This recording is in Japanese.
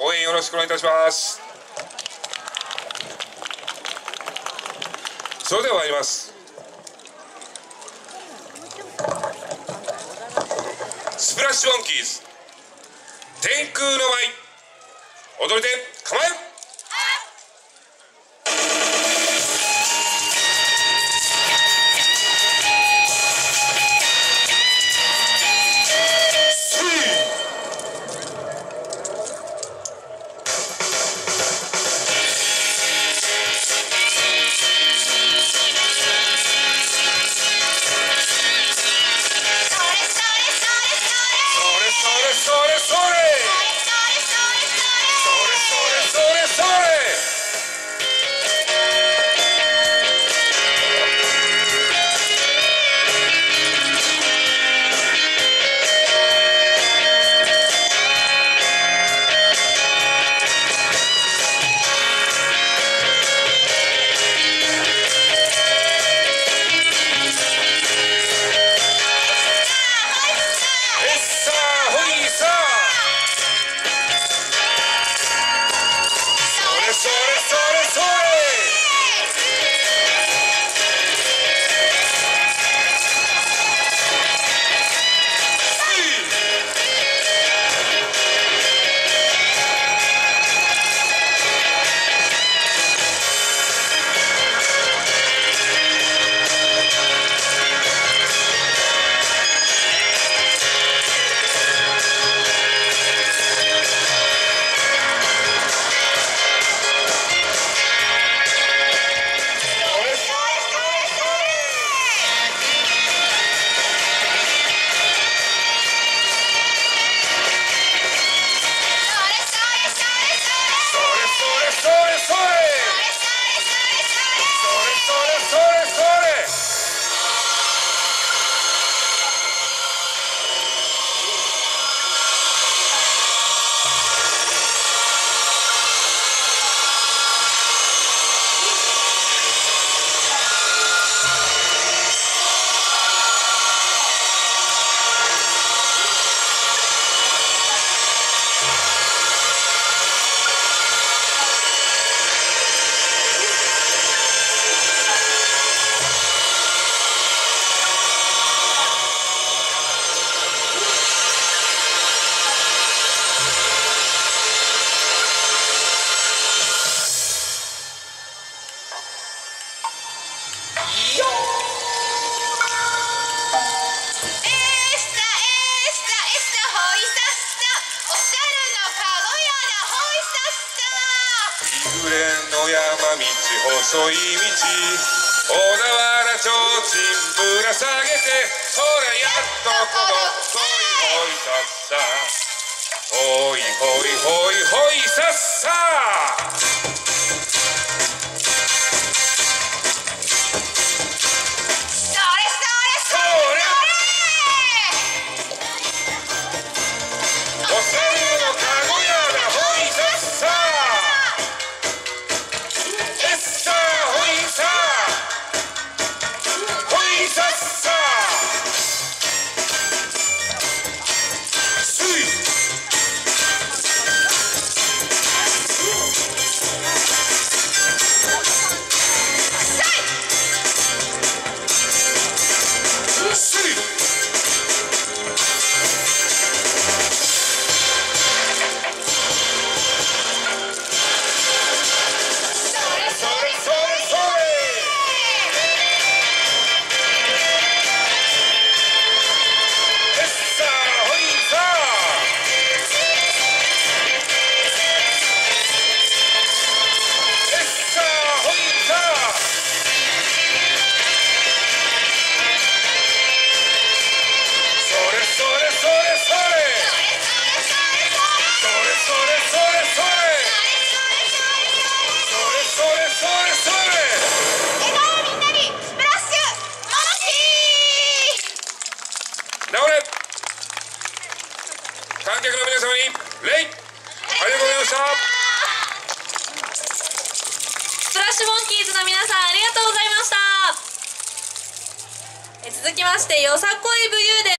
応援よろしくお願いいたします。それでは参ります。スプラッシュモンキーズ。天空の舞。踊り手構え。山道細い道小田原ちょうちんぶら下げてほらやっとこのほいほいさっさほいほいほいほいさっさ。続きましてよさこい武勇伝